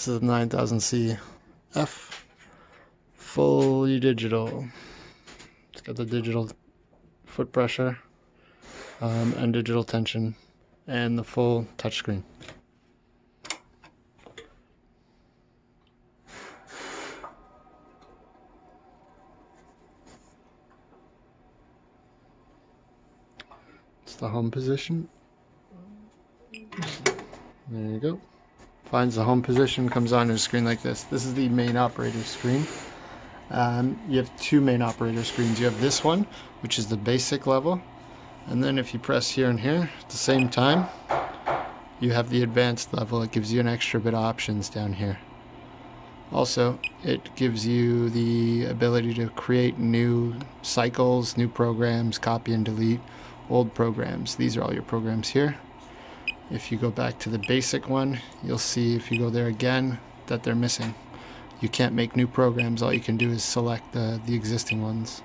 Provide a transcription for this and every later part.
This is 9000C F, fully digital. It's got the digital foot pressure um, and digital tension and the full touchscreen. It's the home position. There you go. Finds the home position, comes on a screen like this. This is the main operator screen. Um, you have two main operator screens. You have this one, which is the basic level. And then if you press here and here at the same time, you have the advanced level. It gives you an extra bit of options down here. Also, it gives you the ability to create new cycles, new programs, copy and delete old programs. These are all your programs here. If you go back to the basic one, you'll see if you go there again that they're missing. You can't make new programs. All you can do is select the, the existing ones.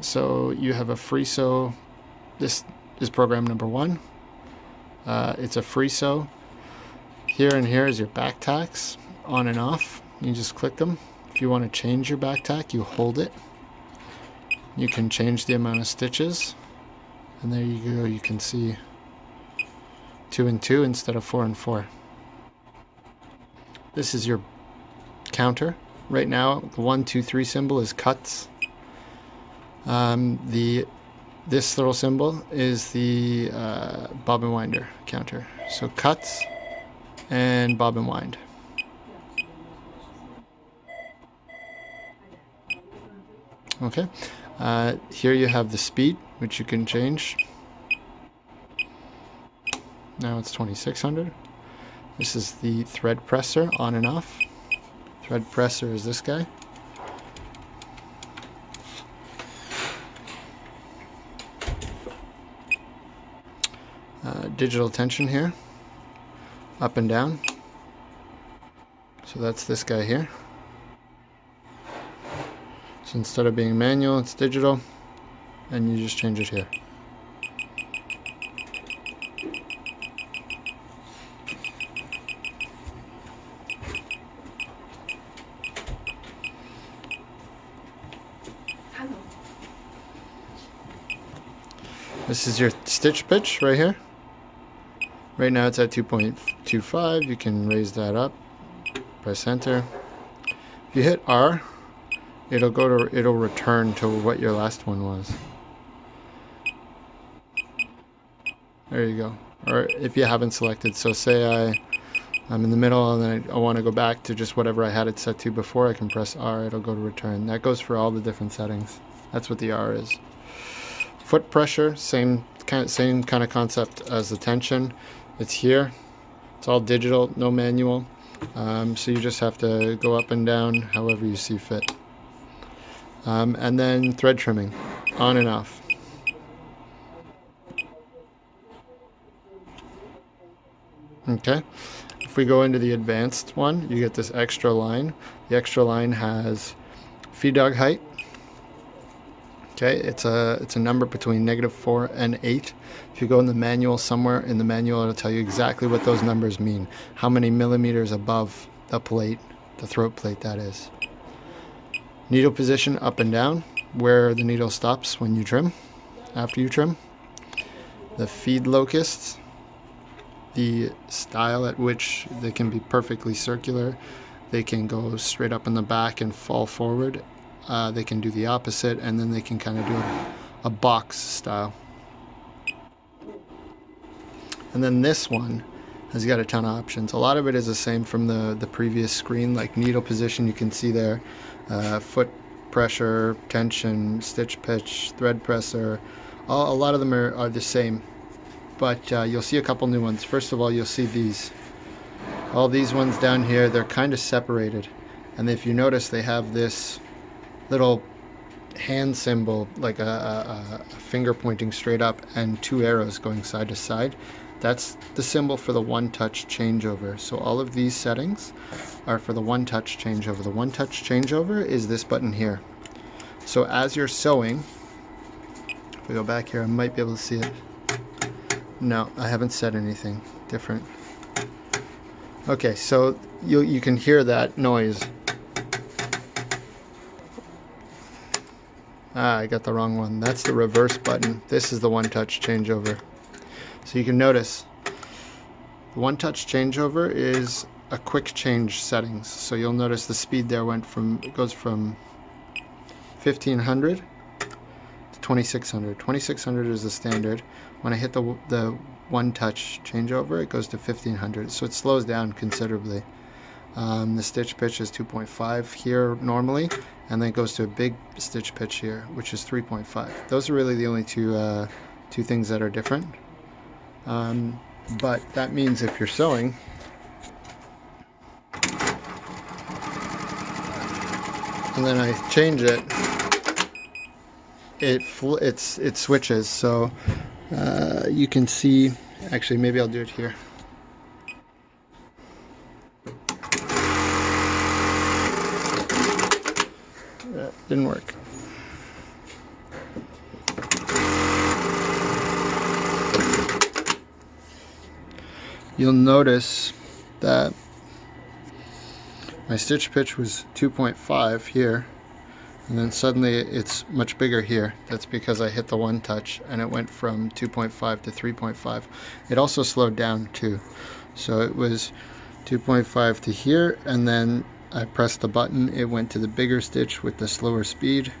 So you have a free sew. This is program number one. Uh, it's a free sew. Here and here is your back tacks on and off. You just click them. If you want to change your back tack, you hold it. You can change the amount of stitches. And there you go. You can see two and two instead of four and four. This is your counter. Right now, the one, two, three symbol is cuts. Um, the this little symbol is the uh, bobbin winder counter. So cuts and bobbin wind. Okay, uh, here you have the speed, which you can change. Now it's 2600. This is the thread presser on and off. Thread presser is this guy. Uh, digital tension here, up and down. So that's this guy here. So instead of being manual, it's digital, and you just change it here. This is your stitch pitch right here. Right now it's at 2.25. You can raise that up. Press enter. If you hit R, it'll go to it'll return to what your last one was. There you go. Or if you haven't selected, so say I I'm in the middle and then I, I want to go back to just whatever I had it set to before, I can press R, it'll go to return. That goes for all the different settings. That's what the R is. Foot pressure, same kind same kind of concept as the tension. It's here. It's all digital, no manual. Um, so you just have to go up and down however you see fit. Um, and then thread trimming, on and off. Okay, if we go into the advanced one, you get this extra line. The extra line has feed dog height, Okay, it's a it's a number between negative four and eight. If you go in the manual somewhere in the manual, it'll tell you exactly what those numbers mean. How many millimeters above the plate, the throat plate that is. Needle position up and down, where the needle stops when you trim, after you trim. The feed locusts, the style at which they can be perfectly circular. They can go straight up in the back and fall forward uh, they can do the opposite and then they can kind of do a, a box style. And then this one has got a ton of options. A lot of it is the same from the, the previous screen, like needle position you can see there, uh, foot pressure, tension, stitch pitch, thread presser. All, a lot of them are, are the same, but uh, you'll see a couple new ones. First of all, you'll see these. All these ones down here, they're kind of separated. And if you notice, they have this little hand symbol, like a, a, a, finger pointing straight up, and two arrows going side to side. That's the symbol for the one touch changeover. So all of these settings are for the one touch changeover. The one touch changeover is this button here. So as you're sewing, if we go back here, I might be able to see it. No, I haven't said anything different. Okay, so you, you can hear that noise. Ah, I got the wrong one. That's the reverse button. This is the one-touch changeover. So you can notice the one-touch changeover is a quick change settings. So you'll notice the speed there went from it goes from 1500 to 2600. 2600 is the standard. When I hit the the one-touch changeover, it goes to 1500. So it slows down considerably. Um, the stitch pitch is 2.5 here normally, and then it goes to a big stitch pitch here, which is 3.5. Those are really the only two uh, two things that are different. Um, but that means if you're sewing, and then I change it, it it's it switches. So uh, you can see. Actually, maybe I'll do it here. That didn't work. You'll notice that my stitch pitch was 2.5 here and then suddenly it's much bigger here. That's because I hit the one touch and it went from 2.5 to 3.5. It also slowed down too. So it was 2.5 to here and then I pressed the button, it went to the bigger stitch with the slower speed,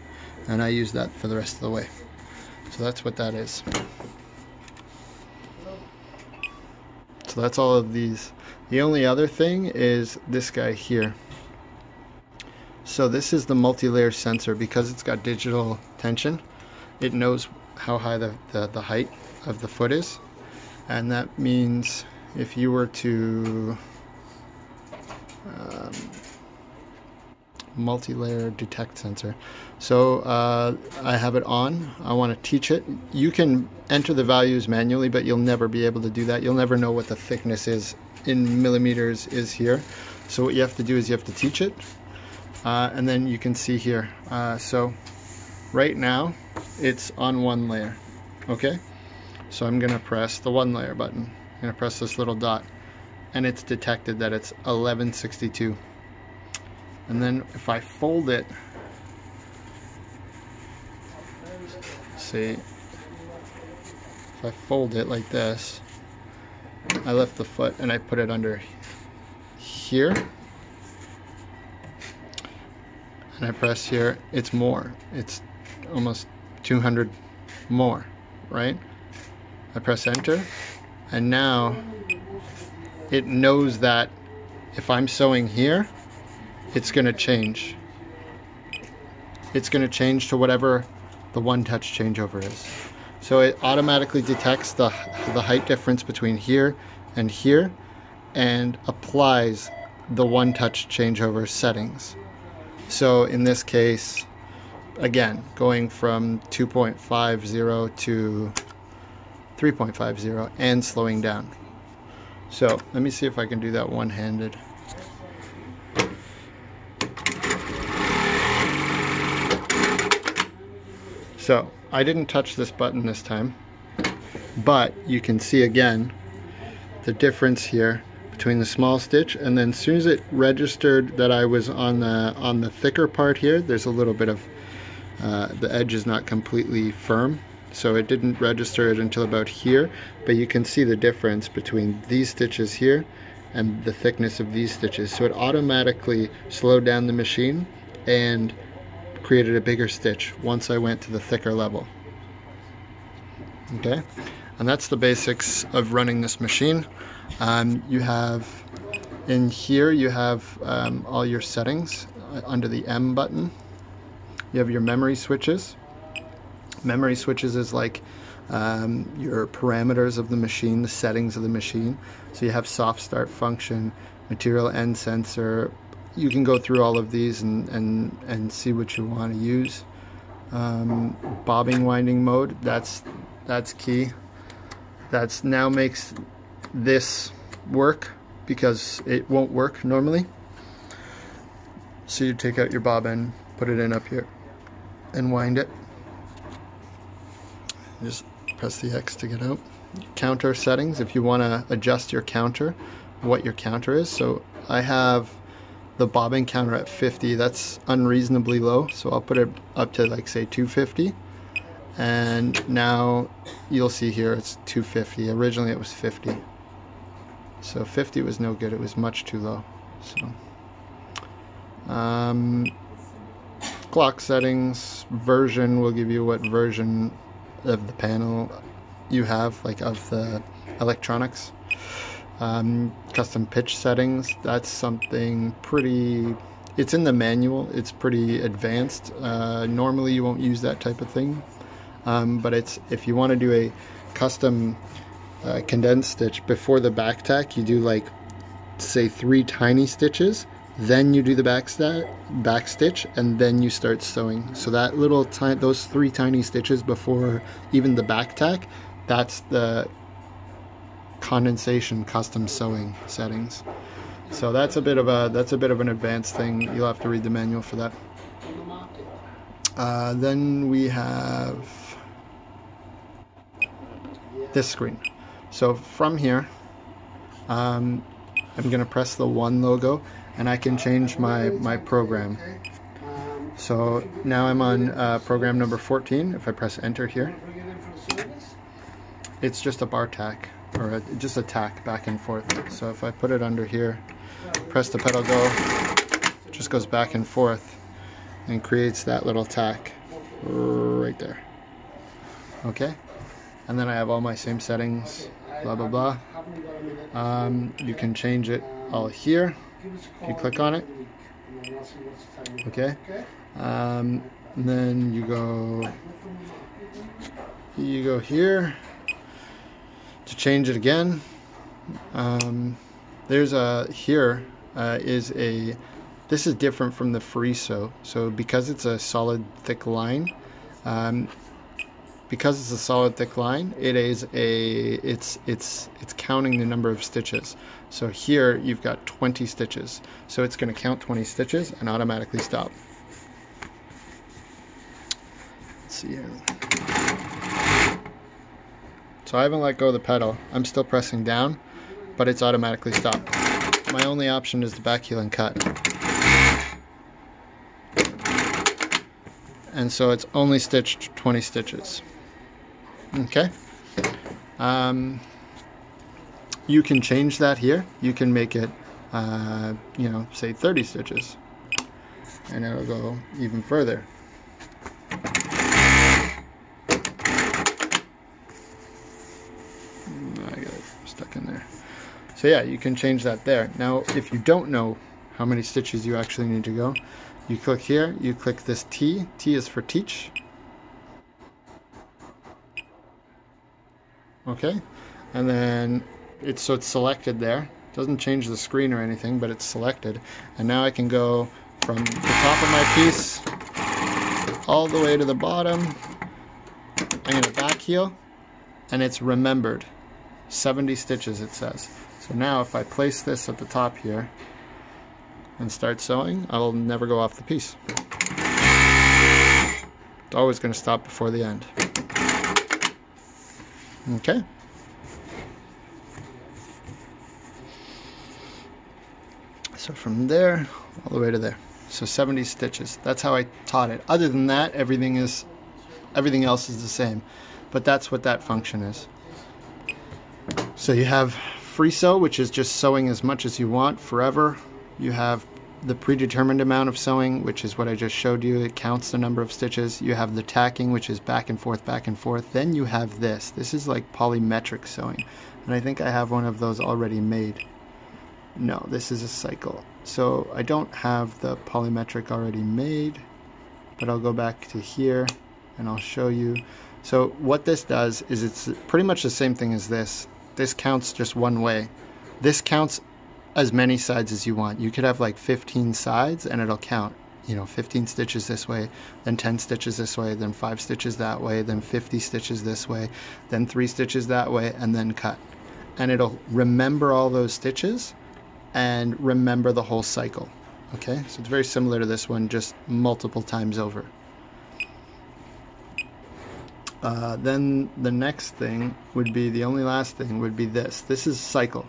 and I used that for the rest of the way. So that's what that is. So that's all of these. The only other thing is this guy here. So this is the multi-layer sensor because it's got digital tension. It knows how high the, the, the height of the foot is. And that means if you were to um, multi-layer detect sensor. So uh, I have it on. I want to teach it. You can enter the values manually, but you'll never be able to do that. You'll never know what the thickness is in millimeters is here. So what you have to do is you have to teach it. Uh, and then you can see here. Uh, so right now it's on one layer. Okay. So I'm going to press the one layer button. I'm going to press this little dot and it's detected that it's 1162 and then if I fold it see if I fold it like this I lift the foot and I put it under here. And I press here it's more. It's almost 200 more right? I press enter and now it knows that if I'm sewing here it's going to change. It's going to change to whatever the one-touch changeover is. So it automatically detects the, the height difference between here and here and applies the one-touch changeover settings. So in this case, again, going from 2.50 to 3.50 and slowing down. So let me see if I can do that one-handed. So I didn't touch this button this time, but you can see again the difference here between the small stitch and then as soon as it registered that I was on the on the thicker part here there's a little bit of uh, the edge is not completely firm. So it didn't register it until about here but you can see the difference between these stitches here and the thickness of these stitches. So it automatically slowed down the machine and created a bigger stitch once I went to the thicker level. Okay, and that's the basics of running this machine. Um, you have in here you have um, all your settings uh, under the M button. You have your memory switches. Memory switches is like um, your parameters of the machine, the settings of the machine. So you have soft start function, material end sensor, you can go through all of these and, and, and see what you want to use. Um, bobbin winding mode, that's, that's key. That's now makes this work because it won't work normally. So you take out your bobbin, put it in up here, and wind it. Just press the X to get out. Counter settings, if you want to adjust your counter, what your counter is. So I have the bobbin counter at 50. That's unreasonably low. So I'll put it up to like say 250. And now you'll see here it's 250. Originally it was 50. So 50 was no good. It was much too low. So um, clock settings version will give you what version of the panel you have, like of the electronics. Um, custom pitch settings, that's something pretty, it's in the manual, it's pretty advanced. Uh, normally you won't use that type of thing, um, but it's if you want to do a custom uh, condensed stitch before the back tack, you do like, say three tiny stitches, then you do the back, back stitch and then you start sewing. So that little those three tiny stitches before even the back tack that's the condensation custom sewing settings. So that's a bit of a that's a bit of an advanced thing. You'll have to read the manual for that. Uh, then we have this screen. So from here, um, I'm going to press the one logo and I can change my, my program. So now I'm on uh, program number 14. If I press enter here, it's just a bar tack or a, just a tack back and forth. So if I put it under here, press the pedal go, it just goes back and forth and creates that little tack right there. Okay, and then I have all my same settings, blah blah blah. Um, you can change it all here if you click on it. Okay, um, then you go you go here to change it again. Um, there's a here uh, is a this is different from the sew so because it's a solid thick line um, because it's a solid thick line it is a it's it's it's counting the number of stitches. So here you've got 20 stitches. So it's going to count 20 stitches and automatically stop. Let's see here so I haven't let go of the pedal. I'm still pressing down, but it's automatically stopped. My only option is the back heel and cut. And so it's only stitched 20 stitches. Okay. Um, you can change that here. You can make it, uh, you know, say 30 stitches. And it'll go even further. So yeah, you can change that there. Now, if you don't know how many stitches you actually need to go, you click here, you click this T. T is for teach. Okay, and then it's so it's selected there. Doesn't change the screen or anything, but it's selected. And now I can go from the top of my piece all the way to the bottom. I'm gonna back heel, and it's remembered. 70 stitches it says. So now if I place this at the top here and start sewing, I'll never go off the piece. It's always going to stop before the end. Okay. So from there all the way to there. So 70 stitches. That's how I taught it. Other than that, everything is everything else is the same. But that's what that function is. So you have free sew, which is just sewing as much as you want forever. You have the predetermined amount of sewing, which is what I just showed you. It counts the number of stitches. You have the tacking, which is back and forth, back and forth. Then you have this. This is like polymetric sewing. And I think I have one of those already made. No, this is a cycle. So I don't have the polymetric already made, but I'll go back to here and I'll show you. So what this does is it's pretty much the same thing as this, this counts just one way. This counts as many sides as you want. You could have like 15 sides and it'll count, you know, 15 stitches this way, then 10 stitches this way, then 5 stitches that way, then 50 stitches this way, then 3 stitches that way, and then cut. And it'll remember all those stitches and remember the whole cycle. Okay, so it's very similar to this one, just multiple times over. Uh, then the next thing would be the only last thing would be this. This is cycle.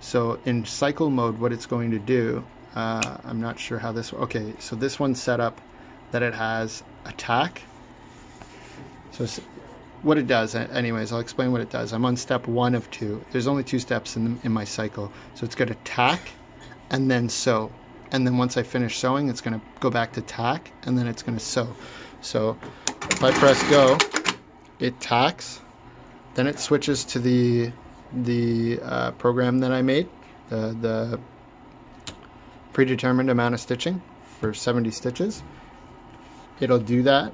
So in cycle mode, what it's going to do, uh, I'm not sure how this, okay, so this one's set up that it has attack. So what it does, anyways, I'll explain what it does. I'm on step one of two. There's only two steps in, the, in my cycle. So it's going to tack and then sew. And then once I finish sewing, it's going to go back to tack and then it's going to sew. So if I press go, it tacks, then it switches to the the uh, program that I made, the, the predetermined amount of stitching for 70 stitches. It'll do that.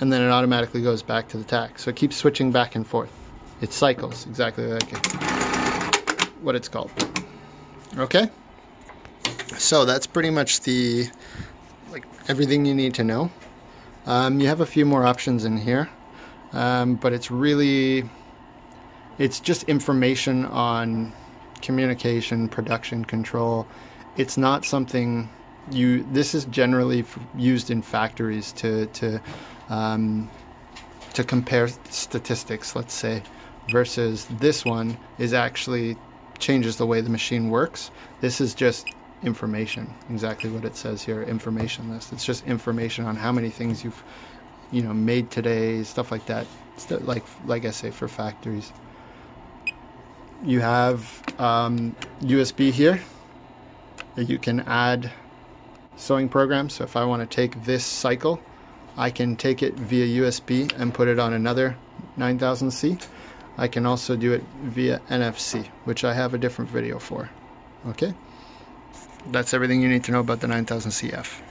And then it automatically goes back to the tack. So it keeps switching back and forth. It cycles exactly like it, what it's called. Okay? So that's pretty much the like everything you need to know. Um, you have a few more options in here, um, but it's really it's just information on communication, production control. It's not something you. This is generally used in factories to to um, to compare statistics. Let's say versus this one is actually changes the way the machine works. This is just information exactly what it says here information list. It's just information on how many things you've you know made today stuff like that. Like like i say for factories. You have um, usb here you can add sewing programs. So if i want to take this cycle i can take it via usb and put it on another 9000c i can also do it via nfc which i have a different video for okay that's everything you need to know about the 9000 CF.